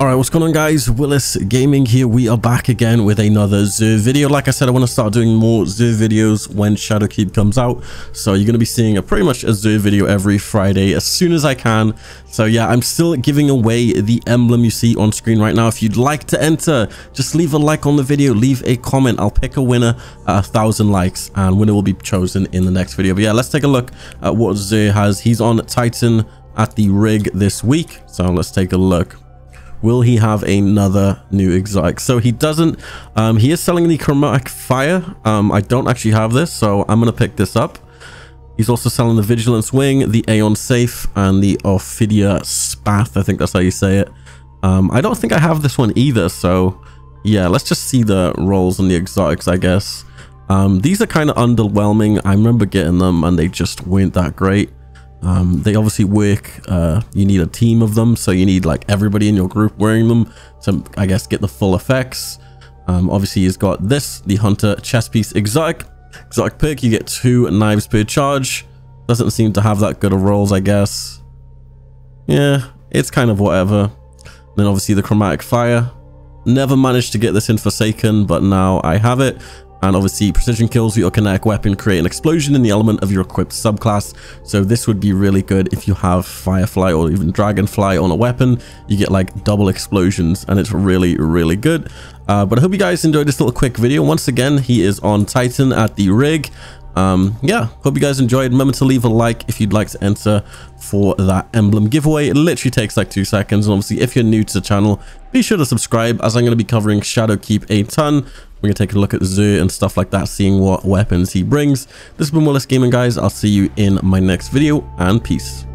Alright, what's going on guys? Willis Gaming here. We are back again with another Xur video. Like I said, I want to start doing more Xur videos when Shadowkeep comes out. So you're going to be seeing a pretty much a Xur video every Friday as soon as I can. So yeah, I'm still giving away the emblem you see on screen right now. If you'd like to enter, just leave a like on the video, leave a comment. I'll pick a winner at a thousand likes and winner will be chosen in the next video. But yeah, let's take a look at what Xur has. He's on Titan at the rig this week. So let's take a look. Will he have another new exotic? So he doesn't. Um, he is selling the Chromatic Fire. Um, I don't actually have this, so I'm going to pick this up. He's also selling the Vigilance Wing, the Aeon Safe, and the Ophidia Spath. I think that's how you say it. Um, I don't think I have this one either, so yeah, let's just see the rolls and the exotics, I guess. Um, these are kind of underwhelming. I remember getting them and they just weren't that great. Um, they obviously work, uh, you need a team of them, so you need like everybody in your group wearing them to, I guess, get the full effects. Um, obviously, he's got this, the Hunter chest piece exotic. Exotic perk, you get two knives per charge. Doesn't seem to have that good of rolls, I guess. Yeah, it's kind of whatever. Then obviously the chromatic fire. Never managed to get this in Forsaken, but now I have it and obviously precision kills with your kinetic weapon create an explosion in the element of your equipped subclass. So this would be really good if you have firefly or even dragonfly on a weapon. You get like double explosions and it's really really good. Uh, but i hope you guys enjoyed this little quick video. Once again he is on titan at the rig um yeah hope you guys enjoyed remember to leave a like if you'd like to enter for that emblem giveaway it literally takes like two seconds and obviously if you're new to the channel be sure to subscribe as i'm going to be covering shadowkeep a ton we're going to take a look at Xur and stuff like that, seeing what weapons he brings. This has been Willis Gaming, guys. I'll see you in my next video, and peace.